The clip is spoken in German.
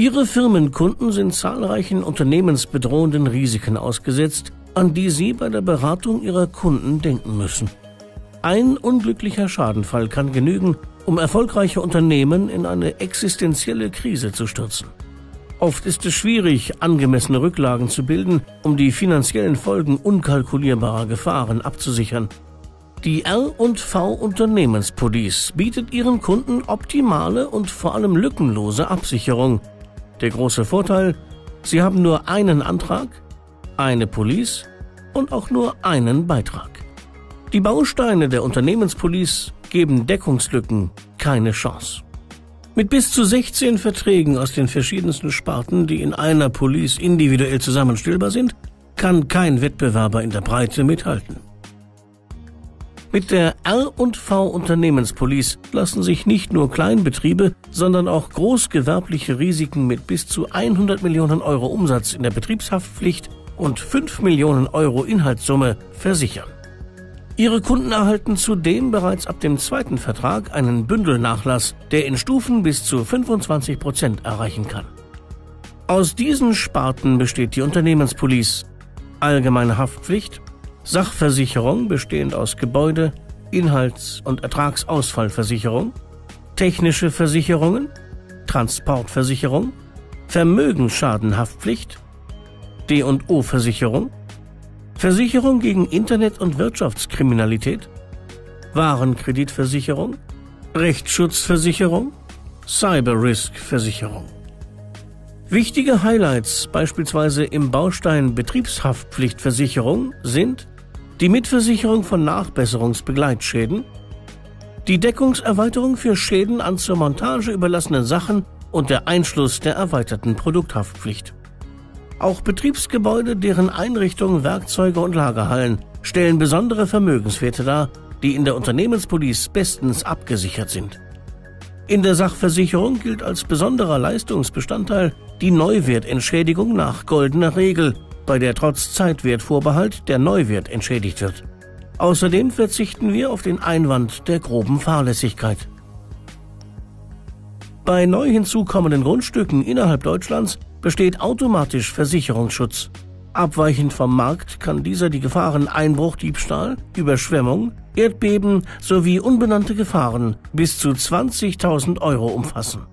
Ihre Firmenkunden sind zahlreichen unternehmensbedrohenden Risiken ausgesetzt, an die Sie bei der Beratung Ihrer Kunden denken müssen. Ein unglücklicher Schadenfall kann genügen, um erfolgreiche Unternehmen in eine existenzielle Krise zu stürzen. Oft ist es schwierig, angemessene Rücklagen zu bilden, um die finanziellen Folgen unkalkulierbarer Gefahren abzusichern. Die R&V Unternehmenspolice bietet ihren Kunden optimale und vor allem lückenlose Absicherung. Der große Vorteil, sie haben nur einen Antrag, eine Police und auch nur einen Beitrag. Die Bausteine der Unternehmenspolice geben Deckungslücken keine Chance. Mit bis zu 16 Verträgen aus den verschiedensten Sparten, die in einer Police individuell zusammenstellbar sind, kann kein Wettbewerber in der Breite mithalten. Mit der R&V Unternehmenspolice lassen sich nicht nur Kleinbetriebe, sondern auch großgewerbliche Risiken mit bis zu 100 Millionen Euro Umsatz in der Betriebshaftpflicht und 5 Millionen Euro Inhaltssumme versichern. Ihre Kunden erhalten zudem bereits ab dem zweiten Vertrag einen Bündelnachlass, der in Stufen bis zu 25 Prozent erreichen kann. Aus diesen Sparten besteht die Unternehmenspolice allgemeine Haftpflicht, Sachversicherung bestehend aus Gebäude, Inhalts- und Ertragsausfallversicherung, technische Versicherungen, Transportversicherung, Vermögensschadenhaftpflicht, D&O-Versicherung, Versicherung gegen Internet- und Wirtschaftskriminalität, Warenkreditversicherung, Rechtsschutzversicherung, Cyber-Risk-Versicherung. Wichtige Highlights beispielsweise im Baustein Betriebshaftpflichtversicherung sind die Mitversicherung von Nachbesserungsbegleitschäden, die Deckungserweiterung für Schäden an zur Montage überlassenen Sachen und der Einschluss der erweiterten Produkthaftpflicht. Auch Betriebsgebäude, deren Einrichtungen, Werkzeuge und Lagerhallen stellen besondere Vermögenswerte dar, die in der Unternehmenspolice bestens abgesichert sind. In der Sachversicherung gilt als besonderer Leistungsbestandteil die Neuwertentschädigung nach goldener Regel, bei der trotz Zeitwertvorbehalt der Neuwert entschädigt wird. Außerdem verzichten wir auf den Einwand der groben Fahrlässigkeit. Bei neu hinzukommenden Grundstücken innerhalb Deutschlands besteht automatisch Versicherungsschutz. Abweichend vom Markt kann dieser die Gefahren Einbruch, Diebstahl, Überschwemmung, Erdbeben sowie unbenannte Gefahren bis zu 20.000 Euro umfassen.